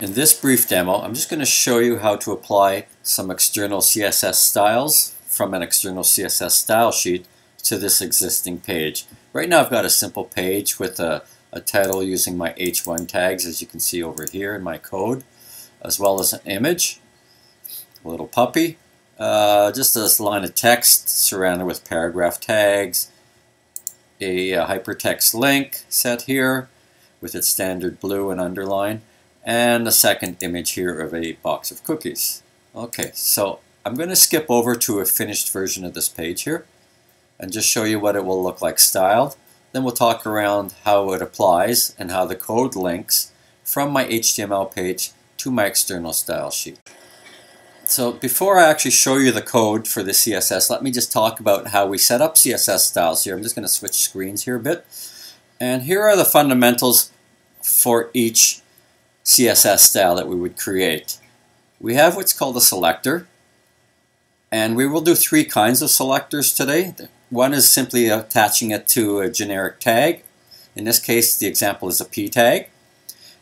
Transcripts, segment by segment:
In this brief demo, I'm just going to show you how to apply some external CSS styles from an external CSS style sheet to this existing page. Right now I've got a simple page with a, a title using my h1 tags as you can see over here in my code, as well as an image, a little puppy, uh, just a line of text surrounded with paragraph tags, a, a hypertext link set here with its standard blue and underline, and the second image here of a box of cookies. Okay, so I'm going to skip over to a finished version of this page here and just show you what it will look like styled. Then we'll talk around how it applies and how the code links from my HTML page to my external style sheet. So before I actually show you the code for the CSS, let me just talk about how we set up CSS styles here. I'm just going to switch screens here a bit. And here are the fundamentals for each CSS style that we would create. We have what's called a selector, and we will do three kinds of selectors today. One is simply attaching it to a generic tag. In this case, the example is a p tag.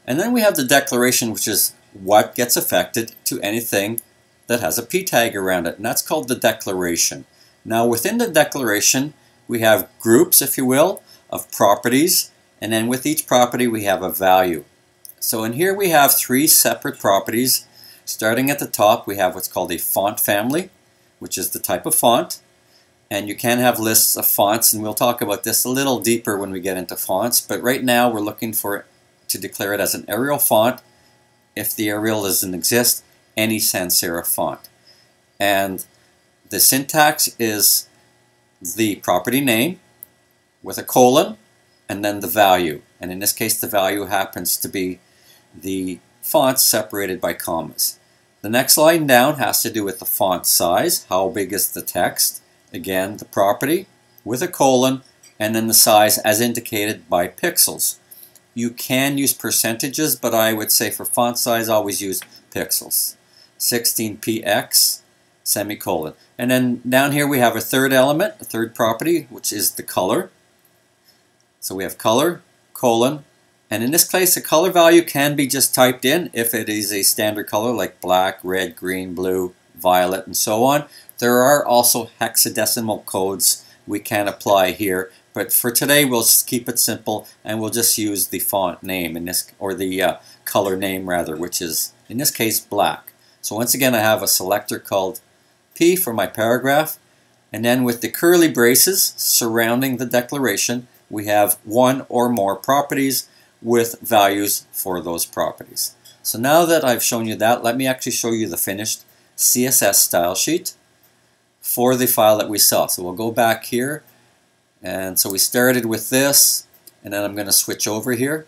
And then we have the declaration, which is what gets affected to anything that has a p tag around it, and that's called the declaration. Now, within the declaration, we have groups, if you will, of properties, and then with each property, we have a value. So in here we have three separate properties. Starting at the top, we have what's called a font family, which is the type of font. And you can have lists of fonts, and we'll talk about this a little deeper when we get into fonts. But right now, we're looking for to declare it as an Arial font. If the Arial doesn't exist, any sans serif font. And the syntax is the property name with a colon and then the value. And in this case, the value happens to be the fonts separated by commas. The next line down has to do with the font size. How big is the text? Again, the property with a colon and then the size as indicated by pixels. You can use percentages, but I would say for font size, always use pixels. 16px, semicolon. And then down here we have a third element, a third property, which is the color. So we have color, colon, and in this case, the color value can be just typed in if it is a standard color like black, red, green, blue, violet, and so on. There are also hexadecimal codes we can apply here, but for today we'll keep it simple and we'll just use the font name in this, or the uh, color name rather, which is in this case black. So once again, I have a selector called P for my paragraph, and then with the curly braces surrounding the declaration, we have one or more properties with values for those properties. So now that I've shown you that, let me actually show you the finished CSS style sheet for the file that we saw. So we'll go back here, and so we started with this, and then I'm going to switch over here.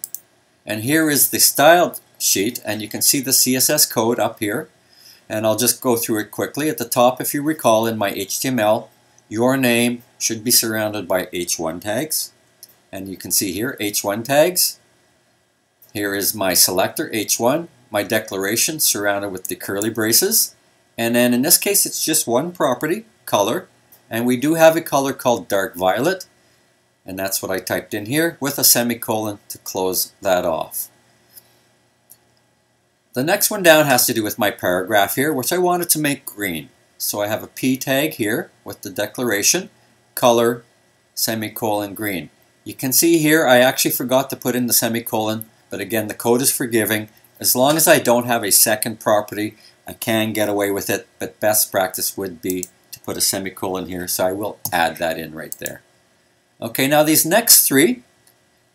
And here is the style sheet, and you can see the CSS code up here. And I'll just go through it quickly. At the top, if you recall, in my HTML, your name should be surrounded by h1 tags. And you can see here, h1 tags. Here is my selector, H1, my declaration surrounded with the curly braces. And then in this case, it's just one property, color. And we do have a color called dark violet. And that's what I typed in here with a semicolon to close that off. The next one down has to do with my paragraph here, which I wanted to make green. So I have a P tag here with the declaration, color, semicolon, green. You can see here I actually forgot to put in the semicolon but again, the code is forgiving. As long as I don't have a second property, I can get away with it, but best practice would be to put a semicolon here, so I will add that in right there. Okay, now these next three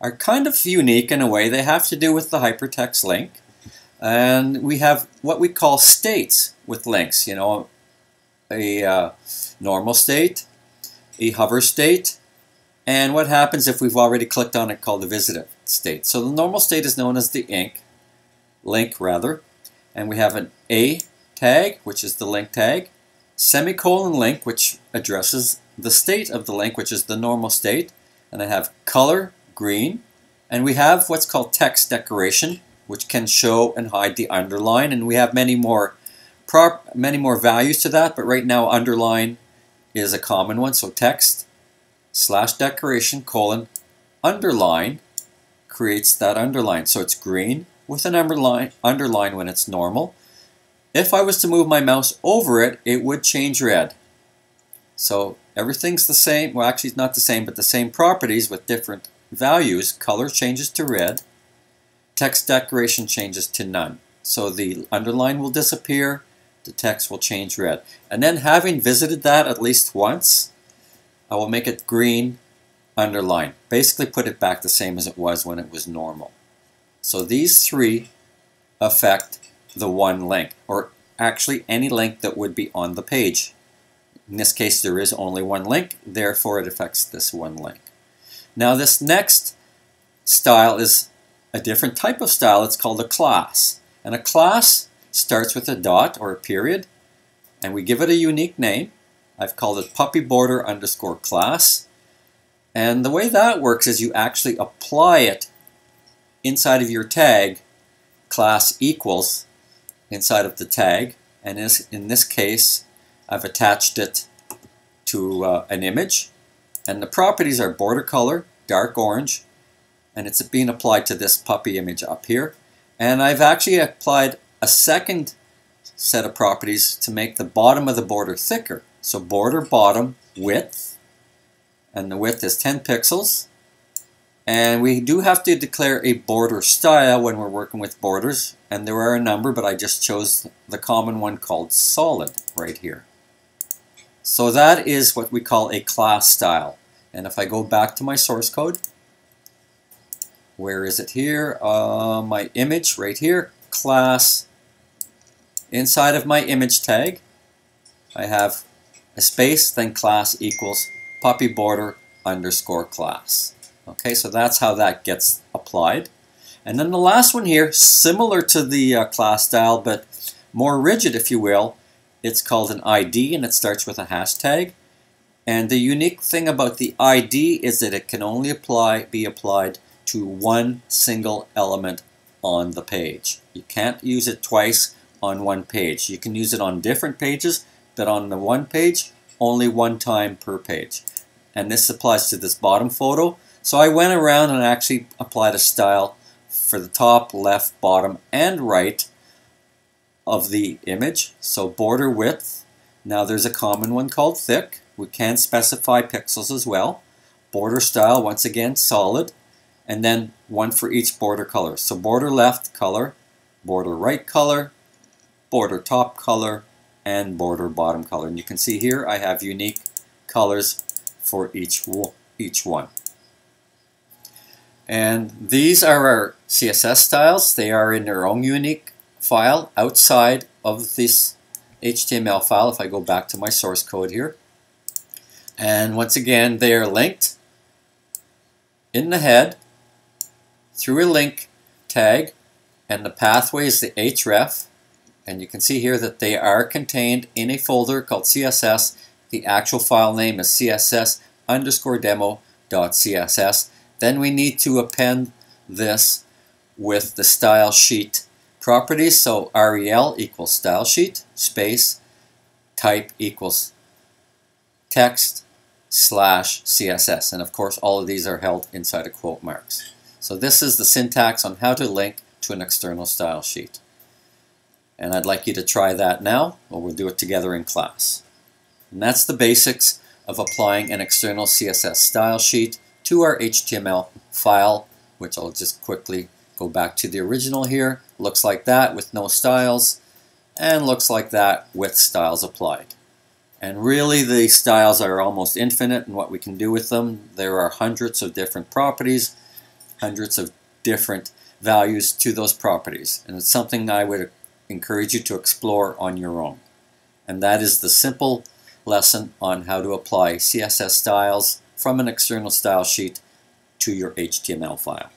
are kind of unique in a way. They have to do with the hypertext link. And we have what we call states with links, you know, a uh, normal state, a hover state, and what happens if we've already clicked on it called the visited state. So the normal state is known as the ink, link rather, and we have an A tag, which is the link tag, semicolon link, which addresses the state of the link, which is the normal state, and I have color, green, and we have what's called text decoration, which can show and hide the underline, and we have many more prop, many more values to that, but right now underline is a common one, so text slash decoration colon underline creates that underline. So it's green, with an underline, underline when it's normal. If I was to move my mouse over it, it would change red. So everything's the same, well actually it's not the same, but the same properties with different values. Color changes to red, text decoration changes to none. So the underline will disappear, the text will change red. And then having visited that at least once, I will make it green underline. Basically put it back the same as it was when it was normal. So these three affect the one link, or actually any link that would be on the page. In this case, there is only one link, therefore it affects this one link. Now this next style is a different type of style. It's called a class. And a class starts with a dot or a period, and we give it a unique name. I've called it puppy border underscore class. And the way that works is you actually apply it inside of your tag, class equals inside of the tag. And in this case, I've attached it to uh, an image. And the properties are border color, dark orange, and it's being applied to this puppy image up here. And I've actually applied a second set of properties to make the bottom of the border thicker. So border bottom width, and the width is 10 pixels. And we do have to declare a border style when we're working with borders. And there are a number, but I just chose the common one called solid right here. So that is what we call a class style. And if I go back to my source code, where is it here? Uh, my image right here, class. Inside of my image tag, I have a space, then class equals puppy border underscore class. Okay, so that's how that gets applied. And then the last one here, similar to the uh, class style, but more rigid, if you will, it's called an ID, and it starts with a hashtag. And the unique thing about the ID is that it can only apply be applied to one single element on the page. You can't use it twice on one page. You can use it on different pages, but on the one page, only one time per page. And this applies to this bottom photo. So I went around and actually applied a style for the top, left, bottom, and right of the image. So border width. Now there's a common one called thick. We can specify pixels as well. Border style, once again, solid. And then one for each border color. So border left color, border right color, border top color, and border bottom color. And you can see here I have unique colors for each, each one. And these are our CSS styles. They are in their own unique file outside of this HTML file if I go back to my source code here. And once again, they are linked in the head through a link tag and the pathway is the href and you can see here that they are contained in a folder called CSS. The actual file name is css underscore demo.css then we need to append this with the style sheet properties. So rel equals style sheet, space, type equals text slash CSS. And of course, all of these are held inside of quote marks. So this is the syntax on how to link to an external style sheet. And I'd like you to try that now, or we'll do it together in class. And that's the basics of applying an external CSS style sheet to our HTML file, which I'll just quickly go back to the original here. Looks like that with no styles, and looks like that with styles applied. And really the styles are almost infinite in what we can do with them. There are hundreds of different properties, hundreds of different values to those properties. And it's something I would encourage you to explore on your own. And that is the simple lesson on how to apply CSS styles from an external style sheet to your HTML file.